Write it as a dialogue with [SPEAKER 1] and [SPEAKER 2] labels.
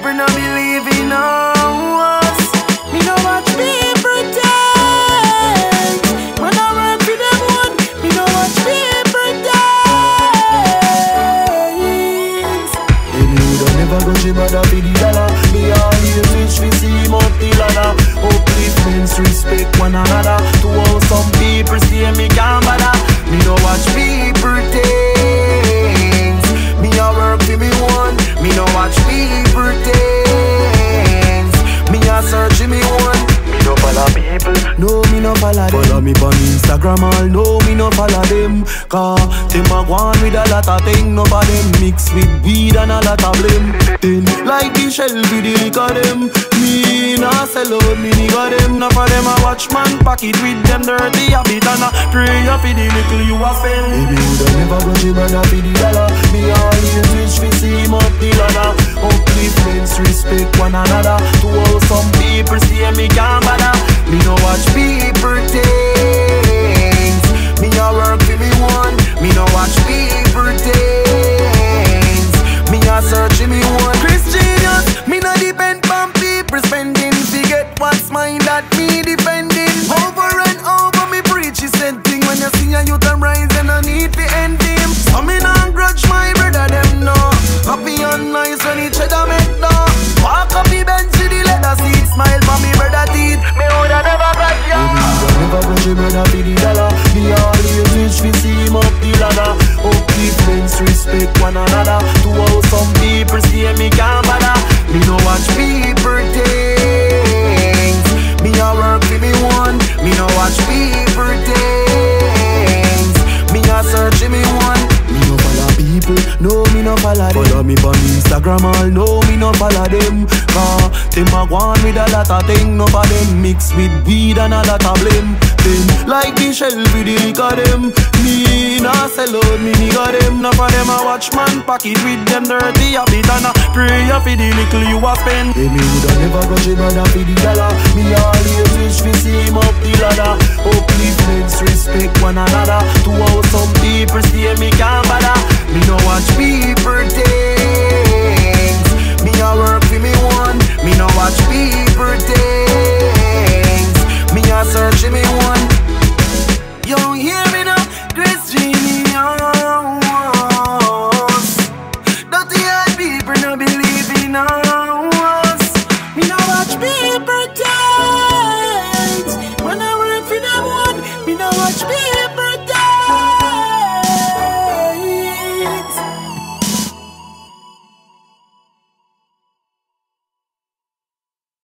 [SPEAKER 1] people not believe in us. Me no watch people take. When I work for them one. Me no watch people dance. Baby, you don't never go to bother with the dollar. Me always rich we see him the ladder. Oh, please, friends, respect one
[SPEAKER 2] another. To all some people, see me gamble.
[SPEAKER 1] No, me no follow them. Follow me on Instagram, all no, me no follow them. Cause them a go on with a lot of thing, no for them mix with weed and a lot of blame. Then like the shell with the liquor them. Me nah sell out, me nigga them. No for them a watch man pocket with them dirty habit and a pray for the little you a spend. Baby, you don't never grudge your brother for the dollar. Me always wish fi see him up the ladder. Upliftments, respect one another. To all some people say me can't people things. One another. To all some people say me can't bother. Me no watch people things. Me a work for me one. Me no watch people things. Me a search for me one. Me no follow people, no me no follow them. Follow me on Instagram, all no me no follow them. Cause them a go on with a lot of thing, no for them mix with weed and a lot of blame. Them like the shell with the liquor them. Me nah sell out, me nigga them. No for them a watch man pocket with them dirty habit and a pray for the little you a spend. Hey, me woulda never grudge your brother for the dollar. Me always wish fi see him up the ladder. Upliftments,